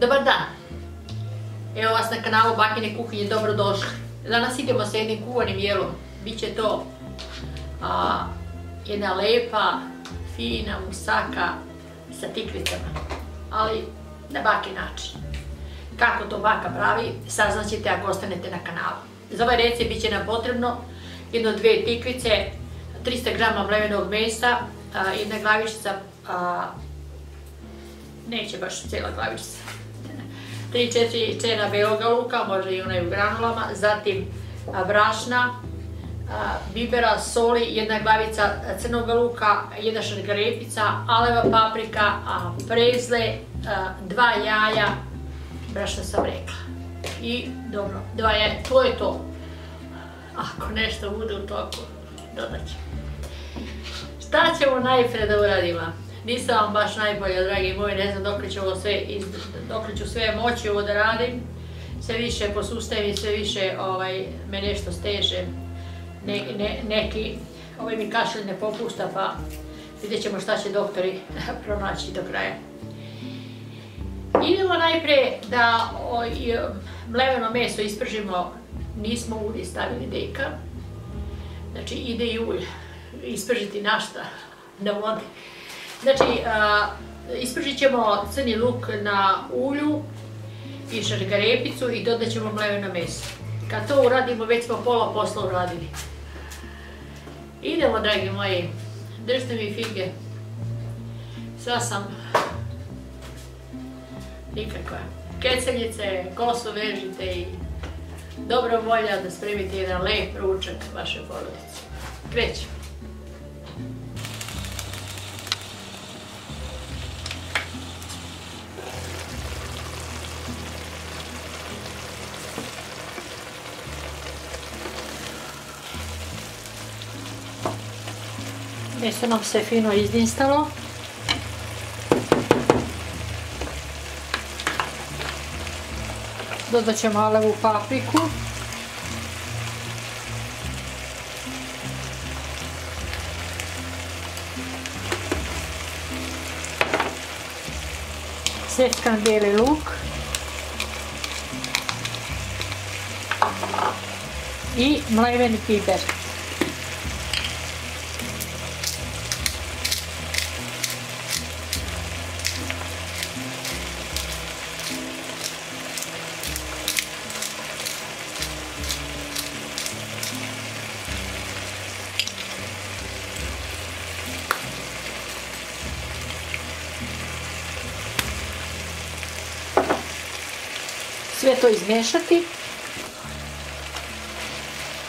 Dobar dan! Evo vas na kanalu Bakine kuhinje, dobrodošli. Danas idemo sa jednim kuvanim jelom. Biće to jedna lepa, fina musaka sa tikvicama, ali na baki način. Kako to baka pravi, saznaćete ako ostanete na kanalu. Za ovaj recept bit će nam potrebno jedno dvije tikvice, 300 g mlevenog mesa, jedna glavičica, neće baš cijela glavičica, 3-4 čena beloga luka, može i onaj u granulama, zatim brašna, bibera, soli, jedna glavica crnog luka, jedna šargarepica, aleva paprika, prezle, dva jaja, brašna sam rekla. I dobro, dva jaja, to je to. Ako nešto bude u toku, dodat ćemo. Šta ćemo najprije da uradimo? Nisam vam baš najbolja, dragi moji, ne znam dok ću, sve, sve moći ovo da radim. Sve više posustajem i sve više ovaj, me nešto steže. neki, ovaj mi kašelj ne popušta, pa vidjet ćemo šta će doktori pronaći do kraja. Idemo najprije da mleveno meso ispržimo, nismo ulje stavili deka. Znači ide i ulj, ispržiti našta na vodi. Znači, ispržit ćemo crni luk na ulju i šargarepicu i dodat ćemo mleveno meso. Kad to uradimo, već smo pola posla uradili. Idemo, dragi moji. Držite mi fige. Sad sam nikakva. Keceljice, kosu vežite i dobro volja da spremite jedan lep ručak vaše porodice. Krećemo. Meso nam se fino izdinstalo. Dodat ćemo malevu papriku. Sječkan bijeli luk. I mleveni piber. Sve to izmiješati.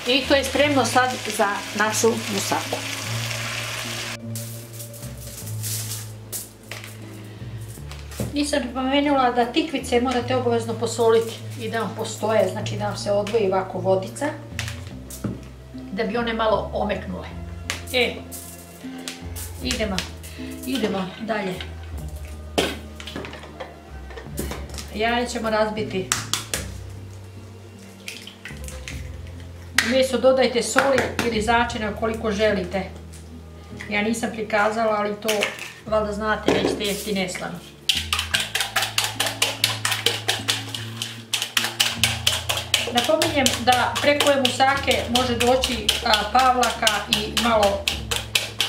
I to je spremno sad za našu musaku. Nisam pomenula da tikvice morate obavezno posoliti i da vam postoje, znači da vam se odvoji ovako vodica, da bi one malo omeknule. E, idemo, idemo dalje. Jaje ćemo razbiti meso dodajte soli ili začina koliko želite. Ja nisam prikazala, ali to valjda znate, nećete jesti neslano. Napominjem da preko ove musake može doći pavlaka i malo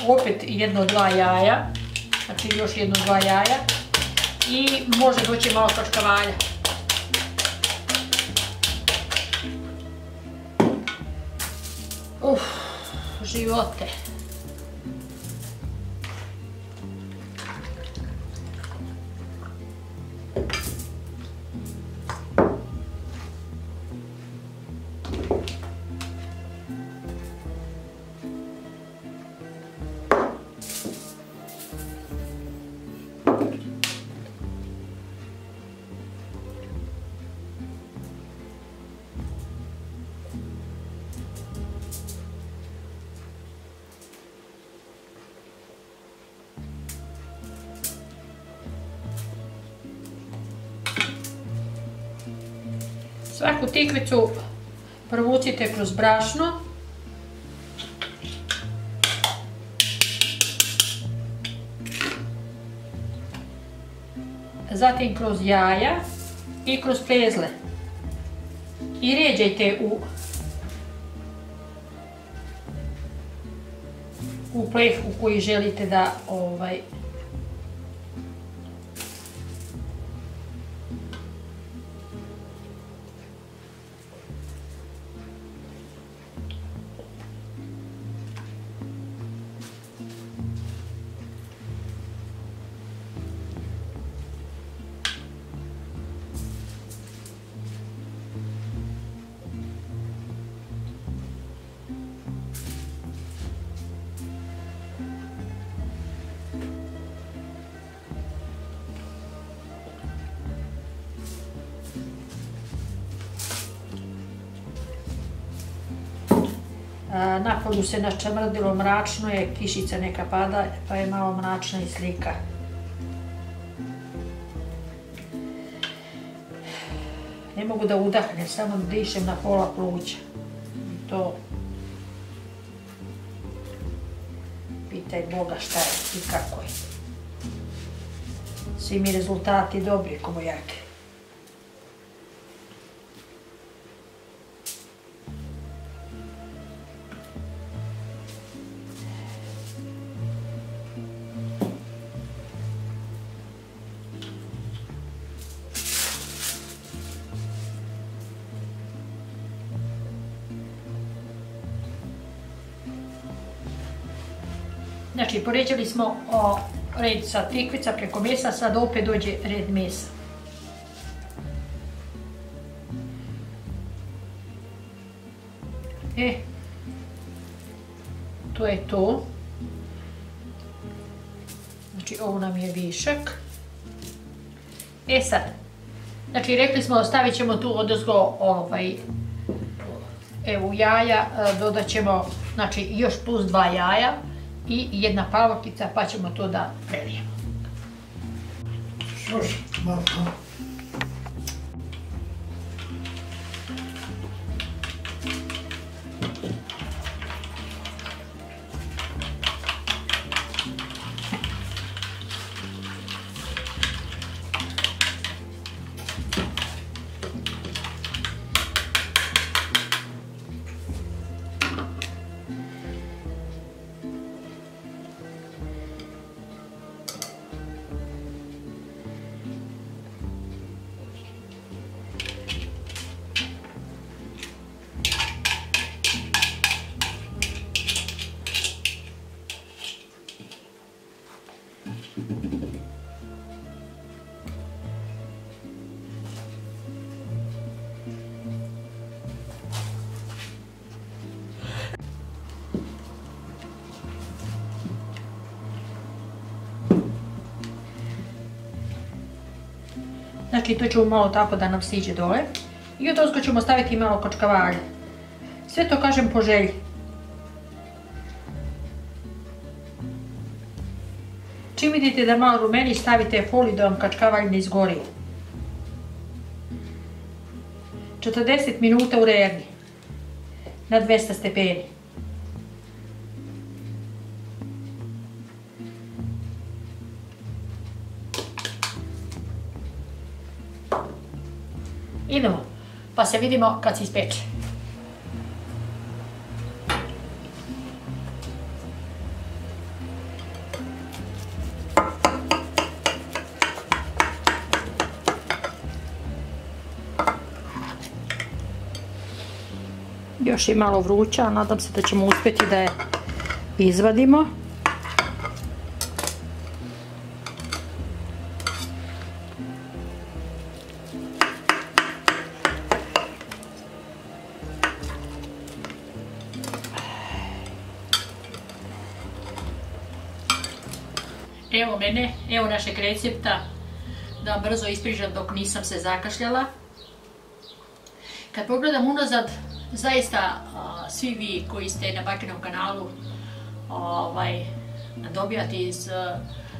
opet jedno dva jaja. Znači još jedno dva jaja. I može doći malo kaškavalja. Uf, živote. Svaku tikvicu provucite kroz brašno. Zatim kroz jaja. i kroz plezle. I ređajte u u pleh u koji želite da ovaj Na polju se načemrdilo, mračno je, kišica neka pada, pa je malo mračna i slika. Ne mogu da udahnem, samo dišem na pola pluća. To pitaj Boga šta je i kako je. Svi mi rezultati dobri, komojake. Znači, poređali smo o, red sa tikvica preko mesa, sad opet dođe red mesa. E, to je to. Znači, ovo nam je višak. E sad, znači rekli smo stavit ćemo tu odozgo ovaj, evo jaja, dodat ćemo znači još plus dva jaja i jedna palokica pa ćemo to da prelijemo. Znači to ćemo malo tako da nam siđe dole. I od ozgo ćemo staviti malo kočkavalja. Sve to kažem po želji. Čim vidite da malo rumeni stavite foliju da vam kačkavalj ne izgori. 40 minuta u rerni. Na 200 stepeni. Idemo, pa se vidimo kad se ispeče. Još je malo vruća, nadam se da ćemo uspjeti da je izvadimo. Evo mene, evo našeg recepta da brzo isprižam dok nisam se zakašljala. Kad pogledam unazad, zaista svi vi koji ste na Bakinom kanalu ovaj, dobijate iz,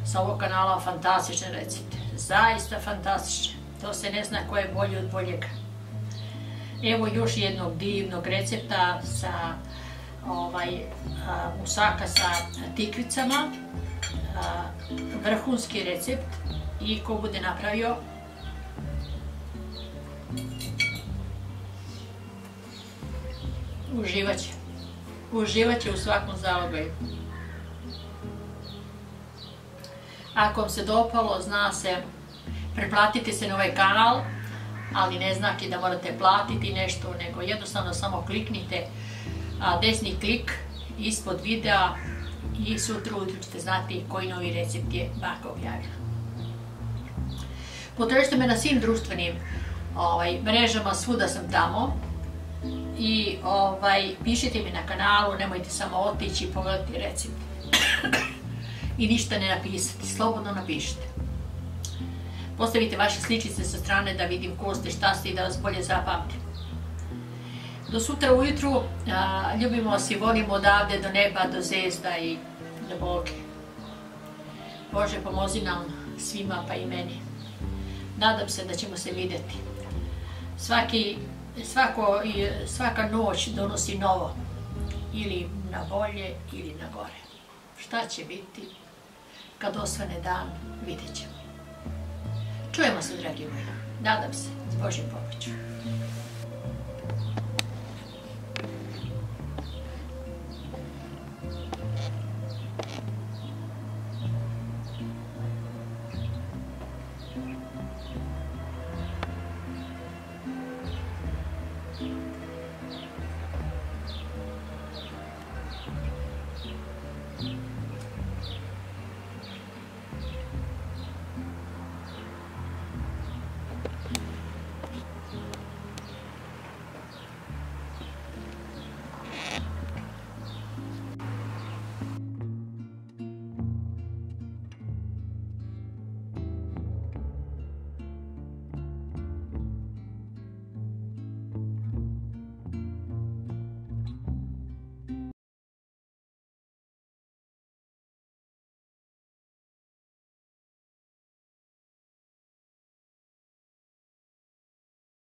sa ovog kanala fantastične recepte. Zaista fantastične. To se ne zna ko je bolji od boljega. Evo još jednog divnog recepta sa ovaj, musaka sa tikvicama vrhunski recept i ko bude napravio Uživat će. Uživat će u svakom zalogaju. Ako vam se dopalo, zna se, preplatite se na ovaj kanal, ali ne znaki da morate platiti nešto, nego jednostavno samo kliknite desni klik ispod videa i sutra ujutro ćete znati koji novi recept je baka objavila. Potražite me na svim društvenim ovaj, mrežama, svuda sam tamo. I ovaj, pišite mi na kanalu, nemojte samo otići i pogledati recept. I ništa ne napisati, slobodno napišite. Postavite vaše sličice sa strane da vidim ko ste, šta ste i da vas bolje zapamtim. Do sutra ujutru ljubimo vas i volimo odavde do neba, do zvezda i do Boge. Bože, pomozi nam svima pa i meni. Nadam se da ćemo se vidjeti. Svaki, svako, svaka noć donosi novo. Ili na bolje ili na gore. Šta će biti kad osvane dan, vidjet ćemo. Čujemo se, dragi moji. Nadam se, s Božjim pomoću.